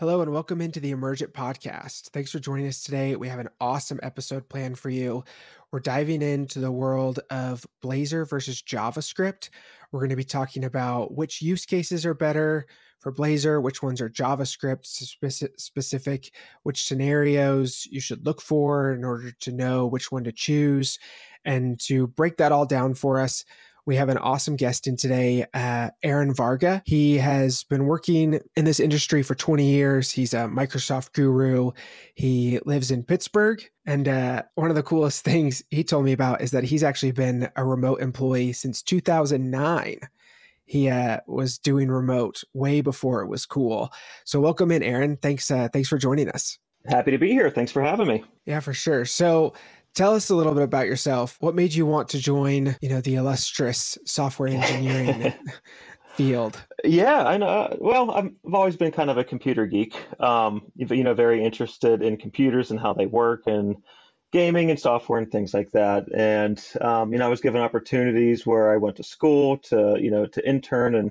Hello and welcome into the Emergent podcast. Thanks for joining us today. We have an awesome episode planned for you. We're diving into the world of Blazor versus JavaScript. We're going to be talking about which use cases are better for Blazor, which ones are JavaScript specific, which scenarios you should look for in order to know which one to choose. And to break that all down for us, we have an awesome guest in today, uh, Aaron Varga. He has been working in this industry for 20 years. He's a Microsoft guru. He lives in Pittsburgh. And uh, one of the coolest things he told me about is that he's actually been a remote employee since 2009 he uh, was doing remote way before it was cool. So welcome in, Aaron. Thanks, uh, thanks for joining us. Happy to be here. Thanks for having me. Yeah, for sure. So Tell us a little bit about yourself. What made you want to join, you know, the illustrious software engineering field? Yeah, I know. Well, I've always been kind of a computer geek. Um, you know, very interested in computers and how they work and gaming and software and things like that. And um, you know, I was given opportunities where I went to school to, you know, to intern and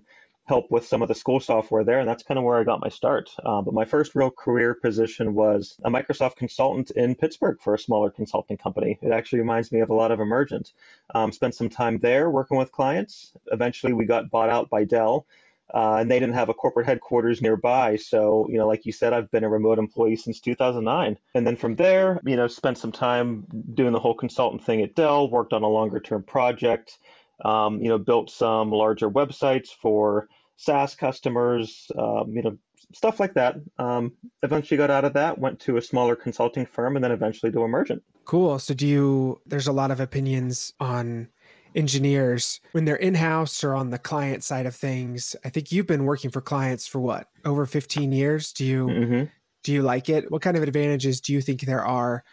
help with some of the school software there, and that's kind of where I got my start. Uh, but my first real career position was a Microsoft consultant in Pittsburgh for a smaller consulting company. It actually reminds me of a lot of Emergent. Um, spent some time there working with clients. Eventually, we got bought out by Dell. Uh, and they didn't have a corporate headquarters nearby. So, you know, like you said, I've been a remote employee since 2009. And then from there, you know, spent some time doing the whole consultant thing at Dell, worked on a longer term project, um, you know, built some larger websites for SaaS customers, um, you know, stuff like that. Um, eventually got out of that, went to a smaller consulting firm, and then eventually to Emergent. Cool. So, do you? There's a lot of opinions on engineers when they're in house or on the client side of things. I think you've been working for clients for what over 15 years. Do you? Mm-hmm. Do you like it? What kind of advantages do you think there are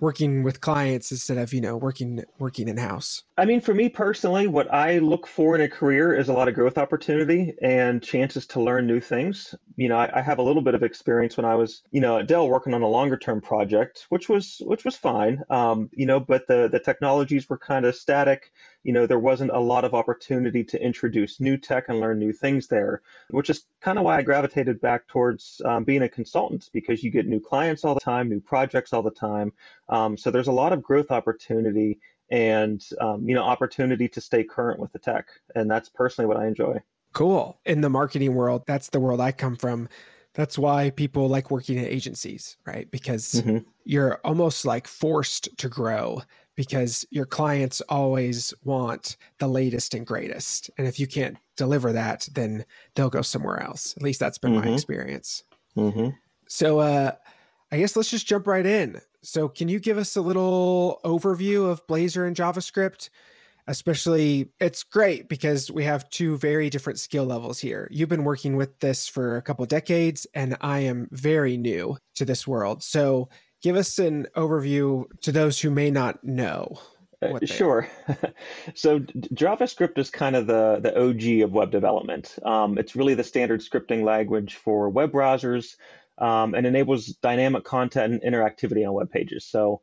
working with clients instead of you know working working in house i mean for me personally what i look for in a career is a lot of growth opportunity and chances to learn new things. You know I, I, have a little bit of experience when i was you know at dell working on a longer term project which was which was fine. Um, you know but the the technologies were kind of static you know there wasn't a lot of opportunity to introduce new tech and learn new things there which is kind of why i gravitated back towards um, being a consultant because you get new clients all the time new projects all the time um, so there's a lot of growth opportunity and um, you know opportunity to stay current with the tech, and that's personally what I enjoy. Cool. In the marketing world, that's the world I come from. That's why people like working in agencies, right? Because mm-hmm. you're almost like forced to grow because your clients always want the latest and greatest. And if you can't deliver that, then they'll go somewhere else. At least that's been mm-hmm. my experience. Mm-hmm. So, uh, I guess let's just jump right in. So, can you give us a little overview of Blazor and JavaScript? Especially, it's great because we have two very different skill levels here. You've been working with this for a couple decades, and I am very new to this world. So, give us an overview to those who may not know. Uh, sure. so JavaScript is kind of the, the OG of web development. Um, it's really the standard scripting language for web browsers, um, and enables dynamic content and interactivity on web pages. So,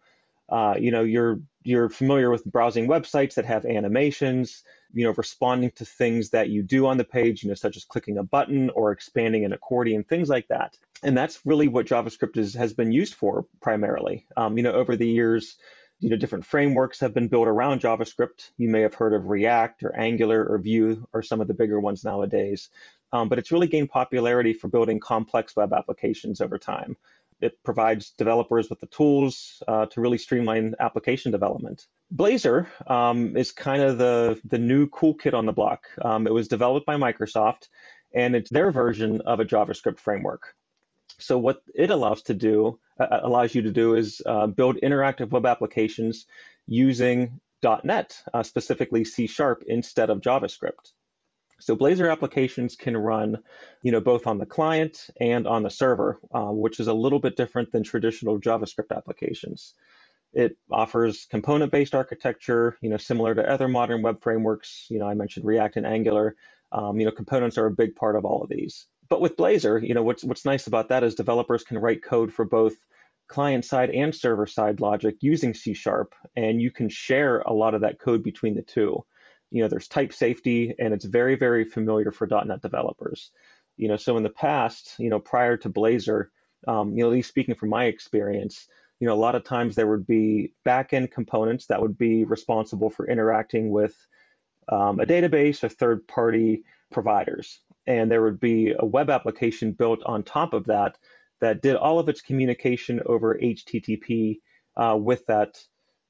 uh, you know, you're you're familiar with browsing websites that have animations, you know, responding to things that you do on the page, you know, such as clicking a button or expanding an accordion, things like that. And that's really what JavaScript is, has been used for primarily. Um, you know, over the years, you know, different frameworks have been built around JavaScript. You may have heard of React or Angular or Vue or some of the bigger ones nowadays. Um, but it's really gained popularity for building complex web applications over time. It provides developers with the tools uh, to really streamline application development. Blazor um, is kind of the, the new cool kid on the block. Um, it was developed by Microsoft, and it's their version of a JavaScript framework. So what it allows to do uh, allows you to do is uh, build interactive web applications using .NET, uh, specifically C Sharp instead of JavaScript. So Blazor applications can run, you know, both on the client and on the server, uh, which is a little bit different than traditional JavaScript applications. It offers component-based architecture, you know, similar to other modern web frameworks. You know, I mentioned React and Angular. Um, you know, components are a big part of all of these but with Blazor, you know, what's what's nice about that is developers can write code for both client side and server side logic using C sharp, and you can share a lot of that code between the two. You know, there's type safety, and it's very very familiar for .NET developers. You know, so in the past, you know, prior to Blazor, um, you know, at least speaking from my experience, you know, a lot of times there would be backend components that would be responsible for interacting with um, a database or third party providers. And there would be a web application built on top of that that did all of its communication over HTTP uh, with that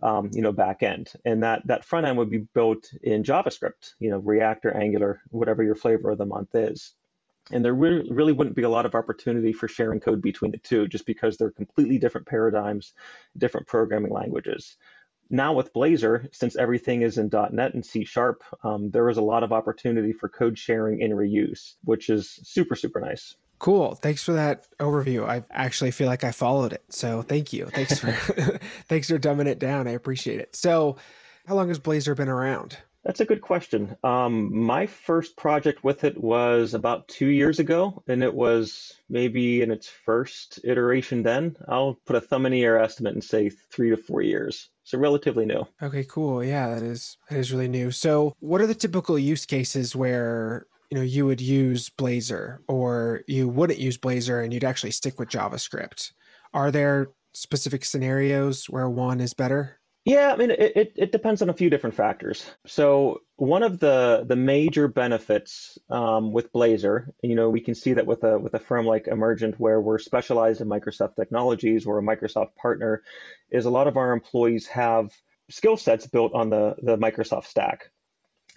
um, you know backend, and that that front end would be built in JavaScript, you know React or Angular, whatever your flavor of the month is. And there really wouldn't be a lot of opportunity for sharing code between the two, just because they're completely different paradigms, different programming languages now with Blazor, since everything is in .NET and C Sharp, um, there is a lot of opportunity for code sharing and reuse, which is super, super nice. Cool. Thanks for that overview. I actually feel like I followed it. So thank you. Thanks for thanks for dumbing it down. I appreciate it. So how long has Blazor been around? That's a good question. Um, my first project with it was about two years ago, and it was maybe in its first iteration then. I'll put a thumb in the air estimate and say three to four years. So relatively new. Okay, cool. Yeah, that is that is really new. So what are the typical use cases where you know you would use Blazor or you wouldn't use Blazor and you'd actually stick with JavaScript? Are there specific scenarios where one is better? Yeah, I mean, it, it, it, depends on a few different factors. So one of the the major benefits um, with Blazor, you know, we can see that with a with a firm like Emergent, where we're specialized in Microsoft technologies, we're a Microsoft partner, is a lot of our employees have skill sets built on the the Microsoft stack.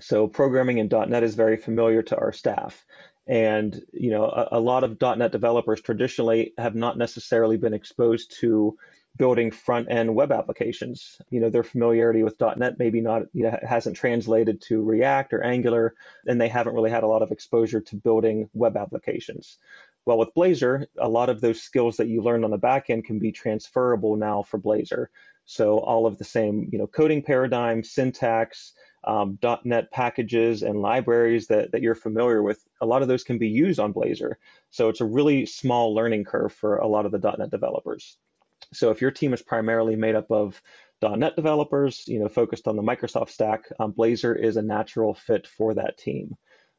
So programming in .NET is very familiar to our staff. And you know, a, a lot of .NET developers traditionally have not necessarily been exposed to building front end web applications. You know, their familiarity with .NET maybe not you know, hasn't translated to React or Angular, and they haven't really had a lot of exposure to building web applications. Well, with Blazor, a lot of those skills that you learned on the back end can be transferable now for Blazor. So all of the same, you know, coding paradigm, syntax, um, .NET packages and libraries that, that you're familiar with, a lot of those can be used on Blazor. So it's a really small learning curve for a lot of the .NET developers. So if your team is primarily made up of .NET developers, you know, focused on the Microsoft stack, um, Blazor is a natural fit for that team.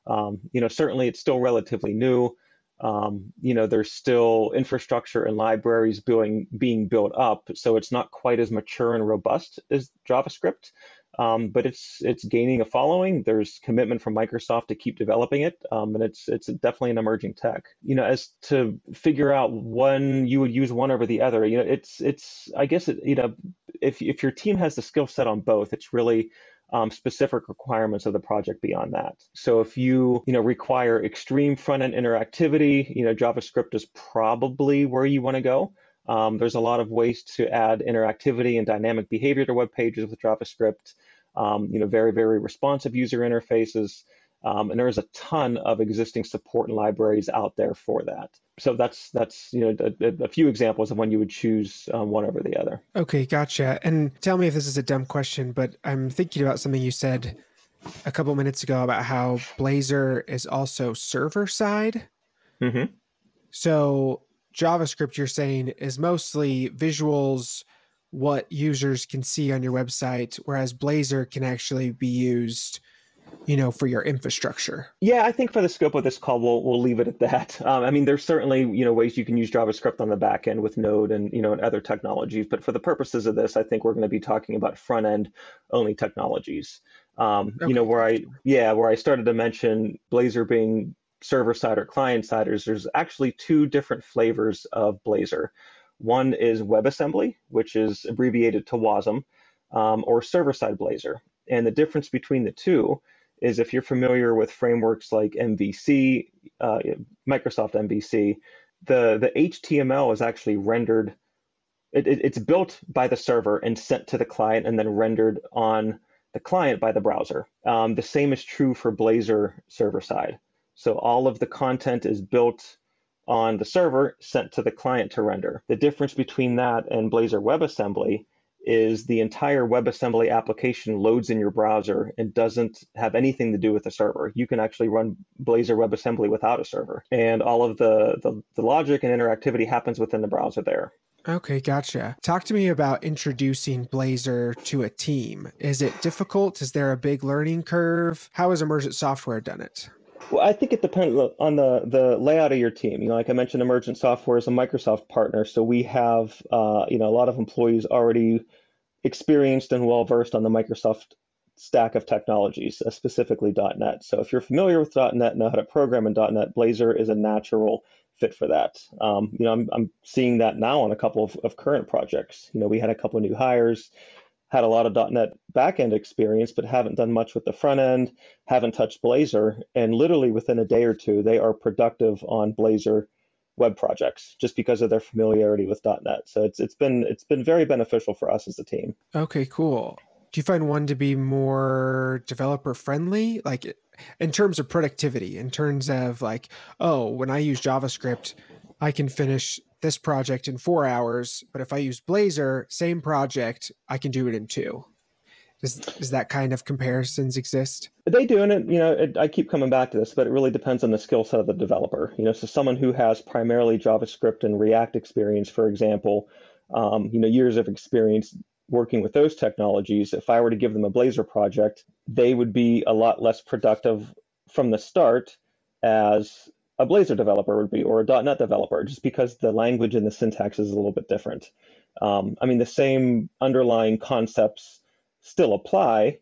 Um, you know, certainly it's still relatively new. Um, you know, there's still infrastructure and libraries being being built up, so it's not quite as mature and robust as JavaScript um, but it's it's gaining a following. There's commitment from Microsoft to keep developing it, um, and it's it's definitely an emerging tech. You know, as to figure out when you would use one over the other, you know, it's it's I guess it, you know if if your team has the skill set on both, it's really um, specific requirements of the project beyond that. So if you you know require extreme front end interactivity, you know JavaScript is probably where you want to go. Um, there's a lot of ways to add interactivity and dynamic behavior to web pages with JavaScript. Um, you know, very, very responsive user interfaces. Um, and there's a ton of existing support and libraries out there for that. So that's that's you know a, a few examples of when you would choose um, one over the other. Okay, gotcha. And tell me if this is a dumb question, but I'm thinking about something you said a couple minutes ago about how Blazor is also server side. Mm-hmm. So JavaScript you're saying is mostly visuals, what users can see on your website, whereas Blazor can actually be used, you know, for your infrastructure. Yeah, I think for the scope of this call, we'll we'll leave it at that. Um, I mean, there's certainly you know ways you can use JavaScript on the back end with Node and you know and other technologies, but for the purposes of this, I think we're going to be talking about front end only technologies. Um, okay. You know, where I yeah, where I started to mention Blazor being server side or client side is there's actually two different flavors of Blazor. One is WebAssembly, which is abbreviated to WASM, um, or server side Blazor. And the difference between the two is if you're familiar with frameworks like MVC, uh, Microsoft MVC, the, the HTML is actually rendered, it, it, it's built by the server and sent to the client and then rendered on the client by the browser. Um, the same is true for Blazor server side. So all of the content is built on the server, sent to the client to render. The difference between that and Blazor WebAssembly is the entire WebAssembly application loads in your browser and doesn't have anything to do with the server. You can actually run Blazor WebAssembly without a server, and all of the, the, the logic and interactivity happens within the browser there. Okay, gotcha. Talk to me about introducing Blazor to a team. Is it difficult? Is there a big learning curve? How has Emergent Software done it? Well, I think it depends on the the layout of your team. You know, like I mentioned, Emergent Software is a Microsoft partner, so we have uh, you know a lot of employees already experienced and well versed on the Microsoft stack of technologies, uh, specifically .NET. So if you're familiar with .NET, know how to program in .NET, Blazor is a natural fit for that. Um, you know, I'm, I'm seeing that now on a couple of, of current projects. You know, we had a couple of new hires had a lot of .NET backend experience, but haven't done much with the front end, haven't touched Blazor, and literally within a day or two, they are productive on Blazor web projects just because of their familiarity with .NET. So it's it's been it's been very beneficial for us as a team. Okay, cool. Do you find one to be more developer friendly, like in terms of productivity, in terms of like, oh, when I use JavaScript, I can finish this project in four hours, but if I use Blazor, same project, I can do it in two. Does, does that kind of comparisons exist? They do, and it, you know, it, I keep coming back to this, but it really depends on the skill set of the developer. You know, so someone who has primarily JavaScript and React experience, for example, um, you know, years of experience working with those technologies. If I were to give them a Blazor project, they would be a lot less productive from the start as a Blazor developer would be or a .NET developer, just because the language and the syntax is a little bit different. Um, I mean, the same underlying concepts still apply.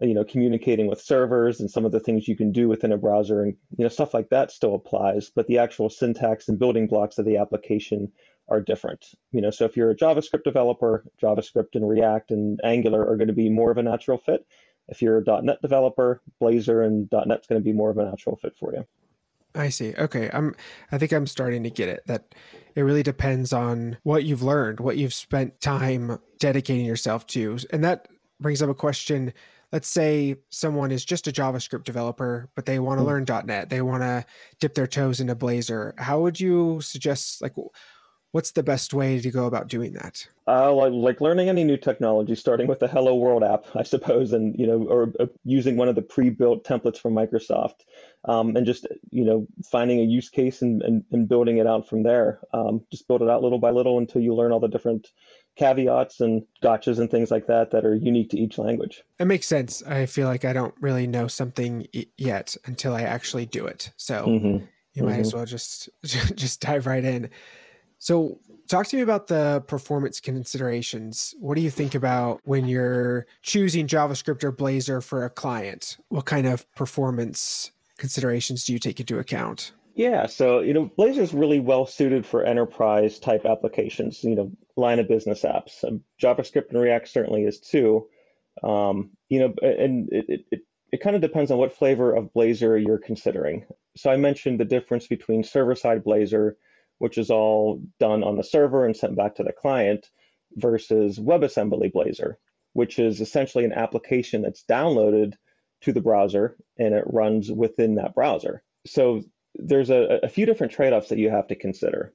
You know, communicating with servers and some of the things you can do within a browser and you know stuff like that still applies, but the actual syntax and building blocks of the application are different. You know, so if you're a JavaScript developer, JavaScript and React and Angular are going to be more of a natural fit. If you're a .NET developer, Blazor and .NET's going to be more of a natural fit for you. I see. Okay. I'm I think I'm starting to get it that it really depends on what you've learned, what you've spent time dedicating yourself to. And that brings up a question. Let's say someone is just a JavaScript developer, but they want to mm-hmm. learn .NET. They want to dip their toes into Blazor. How would you suggest like what's the best way to go about doing that? Uh, like, like, learning any new technology, starting with the Hello World app, I suppose, and you know, or uh, using one of the pre-built templates from Microsoft, um, and just you know, finding a use case and, and, and building it out from there. Um, just build it out little by little until you learn all the different caveats and gotchas and things like that that are unique to each language. It makes sense. I feel like I don't really know something yet until I actually do it. So mm-hmm. you might mm-hmm. as well just just dive right in. So, talk to me about the performance considerations. What do you think about when you're choosing JavaScript or Blazor for a client? What kind of performance considerations do you take into account? Yeah, so you know, Blazor is really well suited for enterprise type applications. You know, line of business apps. Um, JavaScript and React certainly is too. Um, you know, and it, it, it, kind of depends on what flavor of Blazor you're considering. So I mentioned the difference between server-side Blazor which is all done on the server and sent back to the client, versus WebAssembly Blazor, which is essentially an application that's downloaded to the browser and it runs within that browser. So there's a, a few different trade offs that you have to consider.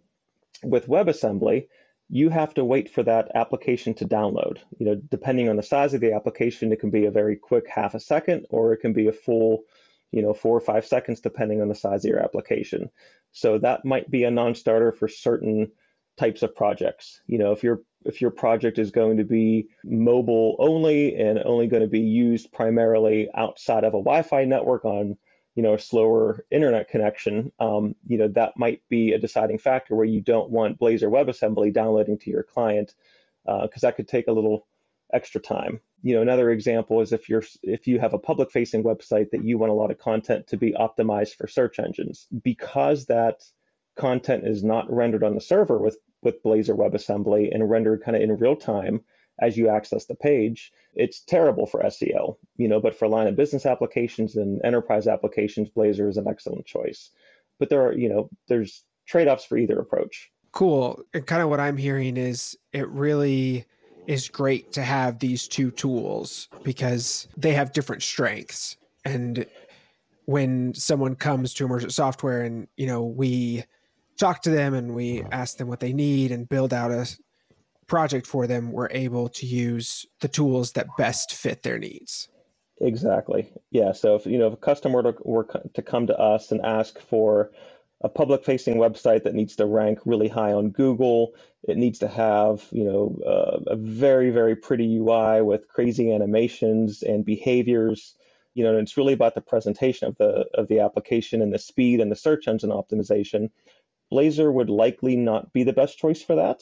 With WebAssembly, you have to wait for that application to download. You know, depending on the size of the application, it can be a very quick half a second or it can be a full you know, four or five seconds, depending on the size of your application. So that might be a non-starter for certain types of projects. You know, if your if your project is going to be mobile only and only going to be used primarily outside of a Wi-Fi network on you know a slower internet connection, um, you know that might be a deciding factor where you don't want Blazor WebAssembly downloading to your client because uh, that could take a little extra time you know another example is if you're if you have a public facing website that you want a lot of content to be optimized for search engines because that content is not rendered on the server with with blazor webassembly and rendered kind of in real time as you access the page it's terrible for seo you know but for line of business applications and enterprise applications blazor is an excellent choice. But there are you know there's trade-offs for either approach. Cool. And kind of what i'm hearing is it really is great to have these two tools because they have different strengths. And when someone comes to Emergent Software and, you know, we talk to them and we ask them what they need and build out a project for them, we're able to use the tools that best fit their needs. Exactly. Yeah. So if you know if a customer were to, were to come to us and ask for a public facing website that needs to rank really high on Google. It needs to have, you know, uh, a very, very pretty UI with crazy animations and behaviors. you know, and it's really about the presentation of the of the application and the speed and the search engine optimization. Blazor would likely not be the best choice for that.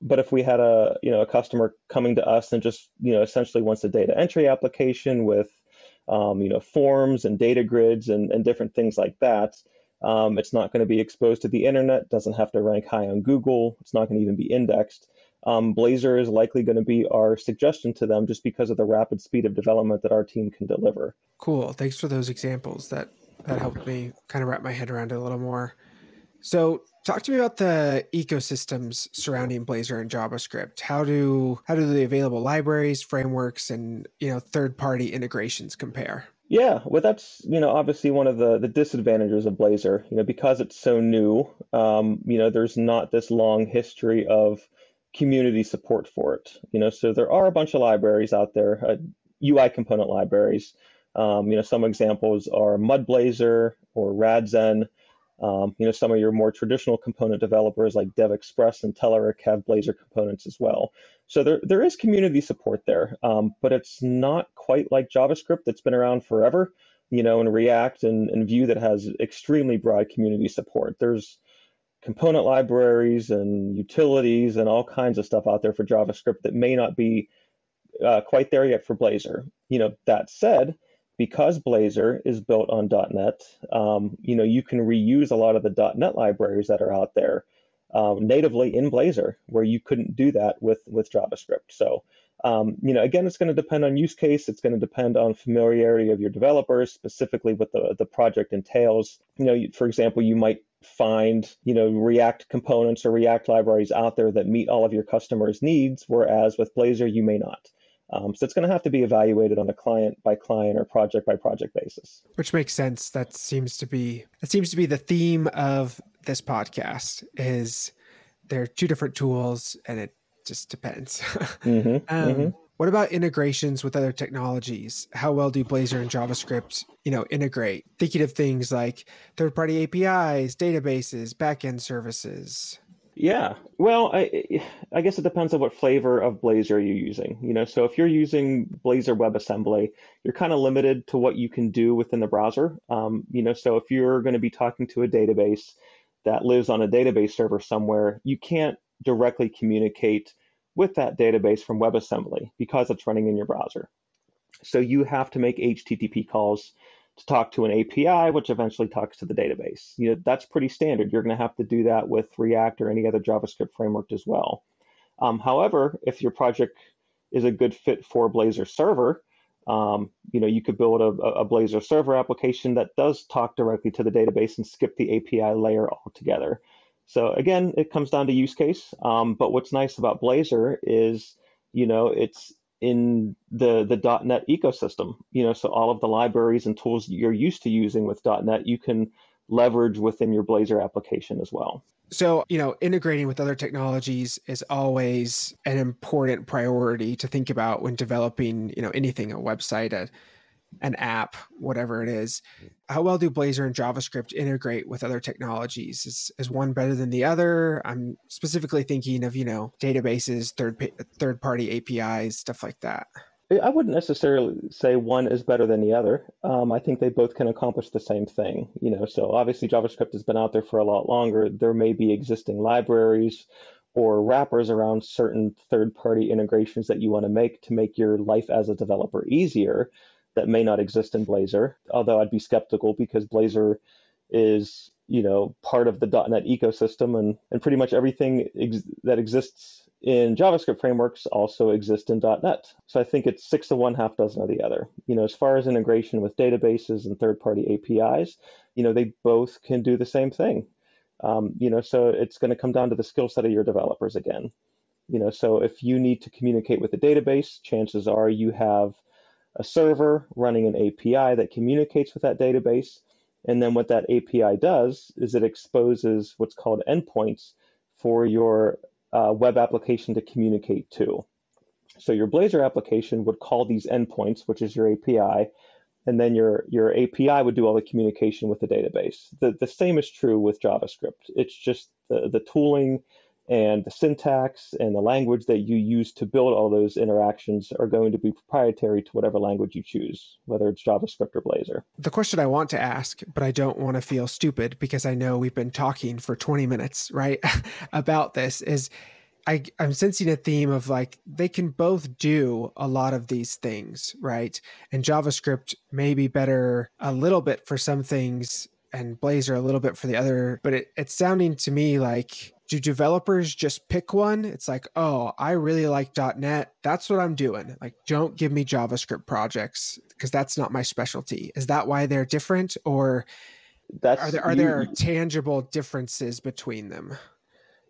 But if we had a you know a customer coming to us and just you know essentially wants a data entry application with um, you know forms and data grids and, and different things like that, um, it's not going to be exposed to the internet. Doesn't have to rank high on Google. It's not going to even be indexed. Um, Blazor is likely going to be our suggestion to them just because of the rapid speed of development that our team can deliver. Cool. Thanks for those examples. That that helped me kind of wrap my head around it a little more. So, talk to me about the ecosystems surrounding Blazor and JavaScript. How do how do the available libraries, frameworks, and you know third-party integrations compare? Yeah, well, that's you know obviously one of the the disadvantages of Blazor. You know, because it's so new, um, you know, there's not this long history of community support for it. You know, so there are a bunch of libraries out there, uh, UI component libraries. Um, you know, some examples are MudBlazor or Radzen. Um, you know, some of your more traditional component developers like DevExpress and Telerik have Blazor components as well. So there, there is community support there, um, but it's not quite like JavaScript that's been around forever, you know, and React and, and Vue that has extremely broad community support. There's component libraries and utilities and all kinds of stuff out there for JavaScript that may not be uh, quite there yet for Blazor. You know, that said, because Blazor is built on .NET, um, you know, you can reuse a lot of the .NET libraries that are out there um, natively in Blazor, where you couldn't do that with with JavaScript. So, um, you know, again, it's going to depend on use case. It's going to depend on familiarity of your developers, specifically what the the project entails. You know, for example, you might find you know React components or React libraries out there that meet all of your customers' needs, whereas with Blazor you may not. Um, so it's going to have to be evaluated on a client by client or project by project basis. Which makes sense. That seems to be that seems to be the theme of this podcast. Is there are two different tools, and it just depends. mm-hmm, um, mm-hmm. What about integrations with other technologies? How well do Blazor and JavaScript, you know, integrate? Thinking of things like third-party APIs, databases, backend services. Yeah. Well, I I guess it depends on what flavor of Blazor you're using. You know, so if you're using Blazor WebAssembly, you're kind of limited to what you can do within the browser. Um, you know, so if you're going to be talking to a database that lives on a database server somewhere, you can't directly communicate with that database from WebAssembly because it's running in your browser. So you have to make HTTP calls to talk to an API, which eventually talks to the database. You know, that's pretty standard. You're going to have to do that with React or any other JavaScript framework as well. Um, however, if your project is a good fit for Blazor Server, um, you know, you could build a, a Blazor Server application that does talk directly to the database and skip the API layer altogether. So again, it comes down to use case. Um, but what's nice about Blazor is, you know, it's in the the .NET ecosystem. You know, so all of the libraries and tools you're used to using with .NET, you can leverage within your Blazor application as well. So, you know, integrating with other technologies is always an important priority to think about when developing, you know, anything, a website, a an app, whatever it is. How well do Blazor and JavaScript integrate with other technologies? Is, is one better than the other? I'm specifically thinking of, you know, databases, third third party APIs, stuff like that. I wouldn't necessarily say one is better than the other. Um, I think they both can accomplish the same thing. You know, so obviously JavaScript has been out there for a lot longer. There may be existing libraries or wrappers around certain third-party integrations that you want to make to make your life as a developer easier that may not exist in Blazor, although I'd be skeptical because Blazor is, you know, part of the .NET ecosystem and, and pretty much everything ex- that exists in JavaScript frameworks also exist in .NET. So I think it's six of one, half dozen of the other. You know, as far as integration with databases and third-party APIs, you know, they both can do the same thing. Um, you know, so it's going to come down to the skill set of your developers again. You know, so if you need to communicate with the database, chances are you have a server running an API that communicates with that database. And then what that API does is it exposes what's called endpoints for your uh, web application to communicate to. So your Blazor application would call these endpoints, which is your API, and then your, your API would do all the communication with the database. The, the same is true with JavaScript. It's just the, the tooling and the syntax and the language that you use to build all those interactions are going to be proprietary to whatever language you choose, whether it's JavaScript or Blazor. The question I want to ask, but I don't want to feel stupid because I know we've been talking for 20 minutes, right, about this is I, I'm sensing a theme of like they can both do a lot of these things, right? And JavaScript may be better a little bit for some things and Blazor a little bit for the other, but it, it's sounding to me like do developers just pick one? It's like, oh, I really like .NET. That's what I'm doing. Like, don't give me JavaScript projects because that's not my specialty. Is that why they're different, or that's, are there are you, there tangible differences between them?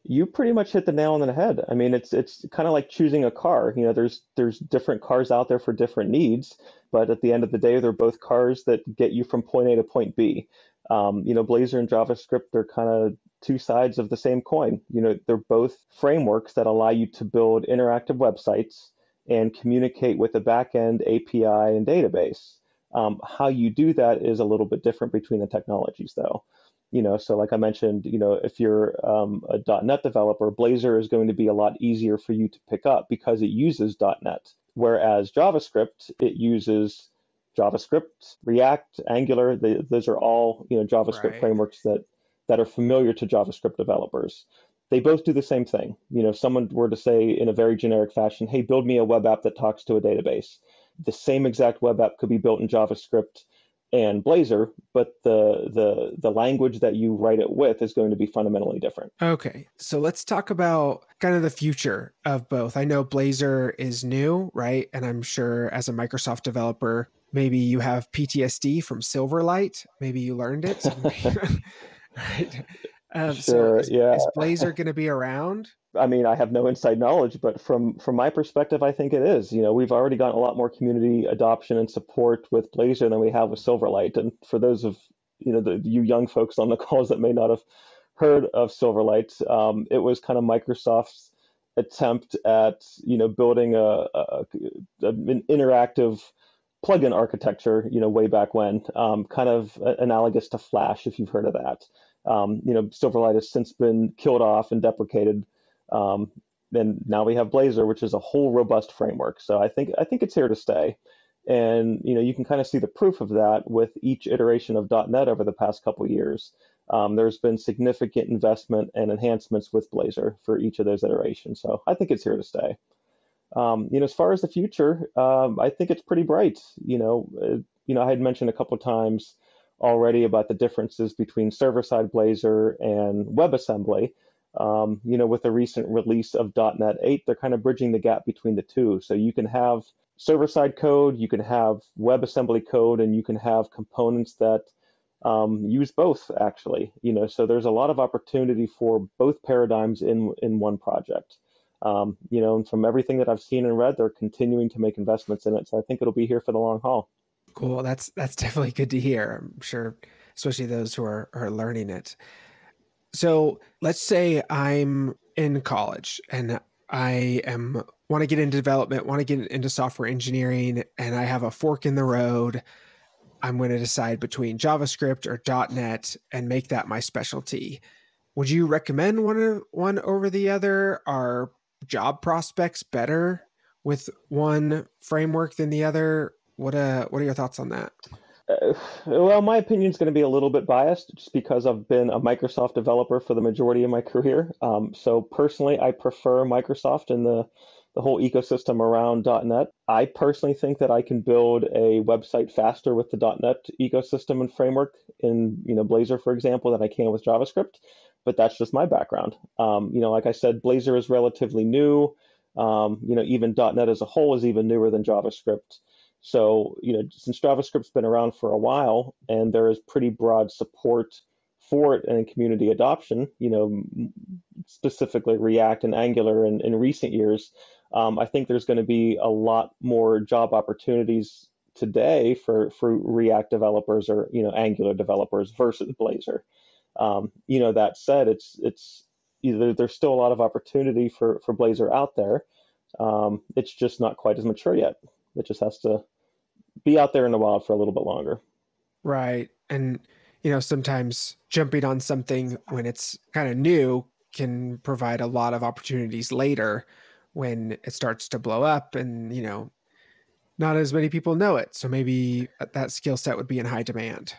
You pretty much hit the nail on the head. I mean, it's it's kind of like choosing a car. You know, there's there's different cars out there for different needs, but at the end of the day, they're both cars that get you from point A to point B. Um, you know, Blazor and JavaScript, they're kind of two sides of the same coin. You know, they're both frameworks that allow you to build interactive websites and communicate with a backend API and database. Um, how you do that is a little bit different between the technologies, though. You know, so like I mentioned, you know, if you're um, a .NET developer, Blazor is going to be a lot easier for you to pick up because it uses .NET, whereas JavaScript it uses JavaScript, React, Angular. They, those are all you know JavaScript right. frameworks that that are familiar to JavaScript developers. They both do the same thing. You know, if someone were to say in a very generic fashion, "Hey, build me a web app that talks to a database," the same exact web app could be built in JavaScript and Blazor, but the the the language that you write it with is going to be fundamentally different. Okay. So let's talk about kind of the future of both. I know Blazor is new, right? And I'm sure as a Microsoft developer, maybe you have PTSD from Silverlight. Maybe you learned it. right. Um, sure. So is, yeah. Is Blazor going to be around? I mean, I have no inside knowledge, but from from my perspective, I think it is. You know, we've already gotten a lot more community adoption and support with Blazor than we have with Silverlight. And for those of you know the you young folks on the calls that may not have heard of Silverlight, um, it was kind of Microsoft's attempt at you know building a, a, a an interactive plugin architecture, you know, way back when, um, kind of analogous to Flash, if you've heard of that. Um, you know, Silverlight has since been killed off and deprecated. Um, and now we have Blazor, which is a whole robust framework. So I think I think it's here to stay. And you know, you can kind of see the proof of that with each iteration of .NET over the past couple years. Um, there's been significant investment and enhancements with Blazor for each of those iterations. So I think it's here to stay. Um, you know, as far as the future, um, I think it's pretty bright. You know, uh, you know, I had mentioned a couple times already about the differences between server-side Blazor and WebAssembly. Um, you know, with the recent release of .NET 8, they're kind of bridging the gap between the two. So you can have server-side code, you can have WebAssembly code, and you can have components that um, use both. Actually, you know, so there's a lot of opportunity for both paradigms in in one project. Um, you know, and from everything that I've seen and read, they're continuing to make investments in it. So I think it'll be here for the long haul. Cool. That's that's definitely good to hear. I'm sure, especially those who are are learning it. So let's say I'm in college and I am want to get into development, want to get into software engineering, and I have a fork in the road. I'm going to decide between JavaScript or .NET and make that my specialty. Would you recommend one one over the other? Are job prospects better with one framework than the other? What uh, what are your thoughts on that? Uh, well, my opinion is going to be a little bit biased just because I've been a Microsoft developer for the majority of my career. Um, so personally, I prefer Microsoft and the the whole ecosystem around .NET. I personally think that I can build a website faster with the .NET ecosystem and framework in you know Blazor, for example, than I can with JavaScript but that's just my background. Um, you know, like I said, Blazor is relatively new. Um, you know, even .NET as a whole is even newer than JavaScript. So, you know, since JavaScript's been around for a while and there is pretty broad support for it and community adoption, you know, specifically React and Angular in, in recent years, um, I think there's going to be a lot more job opportunities today for, for React developers or, you know, Angular developers versus Blazor. Um, you know, that said, it's it's either there's still a lot of opportunity for for Blazor out there. Um, it's just not quite as mature yet. It just has to be out there in the wild for a little bit longer. Right, and you know, sometimes jumping on something when it's kind of new can provide a lot of opportunities later when it starts to blow up and, you know, not as many people know it. So maybe that skill set would be in high demand.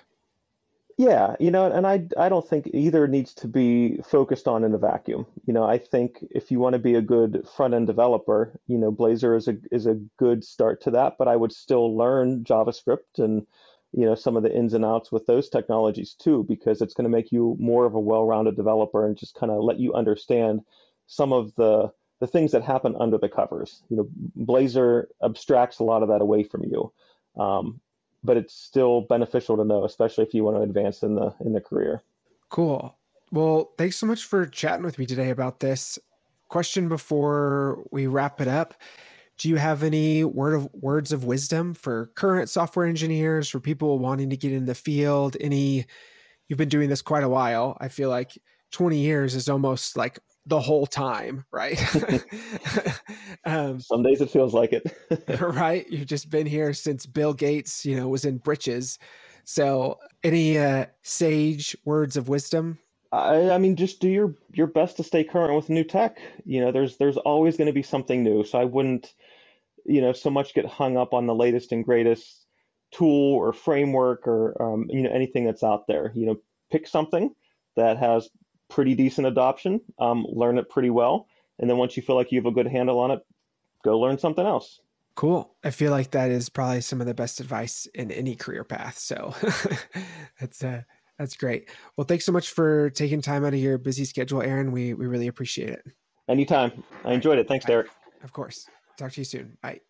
Yeah, you know, and I I don't think either needs to be focused on in a vacuum. You know, I think if you want to be a good front end developer, you know, Blazor is a is a good start to that. But I would still learn JavaScript and you know some of the ins and outs with those technologies too, because it's going to make you more of a well-rounded developer and just kind of let you understand some of the the things that happen under the covers. You know, Blazor abstracts a lot of that away from you. Um, but it's still beneficial to know, especially if you want to advance in the in the career. Cool. Well, thanks so much for chatting with me today about this. Question before we wrap it up. Do you have any word of words of wisdom for current software engineers, for people wanting to get in the field? Any you've been doing this quite a while. I feel like 20 years is almost like the whole time, right? um, Some days it feels like it. right? You've just been here since Bill Gates, you know, was in britches. So, any uh, sage words of wisdom? I, I mean, just do your your best to stay current with new tech. You know, there's there's always going to be something new. So I wouldn't, you know, so much get hung up on the latest and greatest tool or framework or um, you know anything that's out there. You know, pick something that has pretty decent adoption, um, learn it pretty well, and then once you feel like you have a good handle on it, go learn something else. Cool. I feel like that is probably some of the best advice in any career path. So that's uh, that's great. Well, thanks so much for taking time out of your busy schedule, Aaron. We we really appreciate it. Anytime. I enjoyed it. Thanks, Derek. Of course. Talk to you soon. Bye.